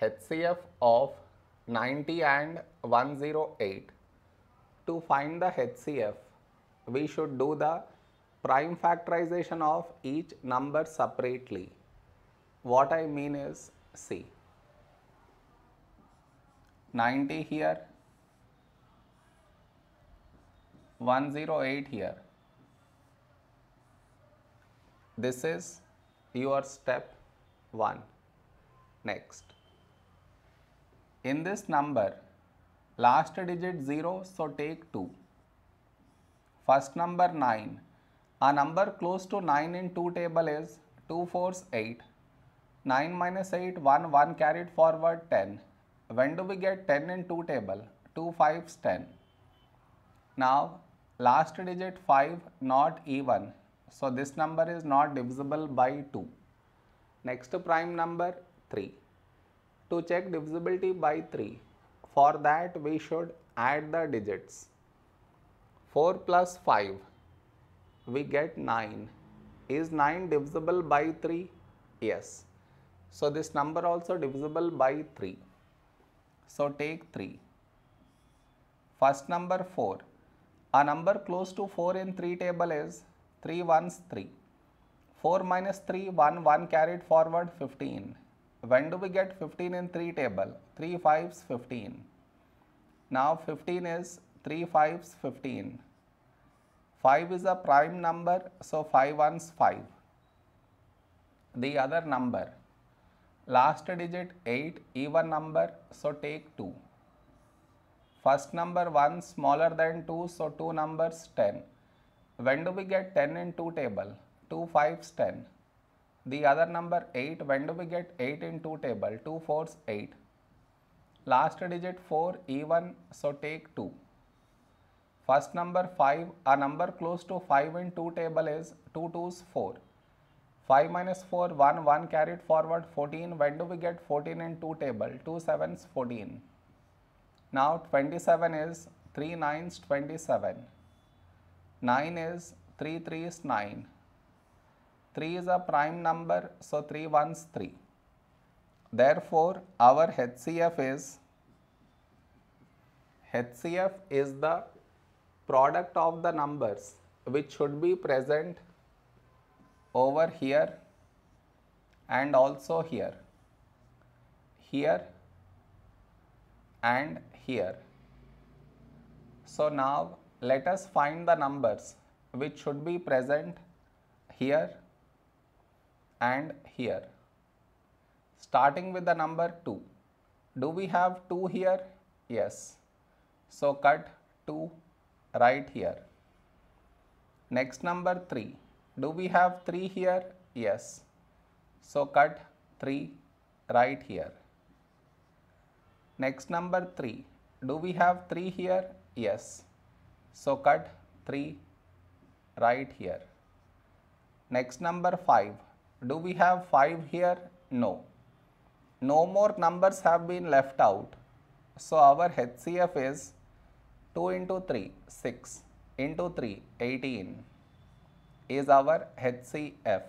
HCF of 90 and 108. To find the HCF, we should do the prime factorization of each number separately. What I mean is, see, 90 here, 108 here. This is your step 1. Next. In this number, last digit 0, so take 2. First number 9. A number close to 9 in 2 table is 2 fours 8. 9 minus 8, 1, 1 carried forward 10. When do we get 10 in 2 table? 2 fives 10. Now, last digit 5 not even. So, this number is not divisible by 2. Next prime number 3. To check divisibility by 3, for that we should add the digits. 4 plus 5, we get 9. Is 9 divisible by 3? Yes. So, this number also divisible by 3. So, take 3. First number 4. A number close to 4 in 3 table is 3 ones 3. 4 minus 3, 1, 1 carried forward 15. When do we get 15 in 3 table? 3 fives 15. Now 15 is 3 fives 15. 5 is a prime number, so 5 ones 5. The other number, last digit 8, even number, so take 2. First number 1 smaller than 2, so 2 numbers 10. When do we get 10 in 2 table? 2 fives 10. The other number 8, when do we get 8 in 2 table? 2 fours 8. Last digit 4 even, so take 2. First number 5, a number close to 5 in 2 table is 2 twos 4. 5 minus 4, 1, 1 carried forward 14. When do we get 14 in 2 table? 2 sevens 14. Now 27 is 3 nines 27. 9 is 3 threes 9. 3 is a prime number, so 3 ones 3. Therefore, our HCF is HCF is the product of the numbers which should be present over here and also here, here and here. So now let us find the numbers which should be present here and here. Starting with the number 2. Do we have 2 here? Yes. So cut 2 right here. Next number 3. Do we have 3 here? Yes. So cut 3 right here. Next number 3. Do we have 3 here? Yes. So cut 3 right here. Next number 5. Do we have 5 here? No. No more numbers have been left out. So our HCF is 2 into 3, 6 into 3, 18 is our HCF.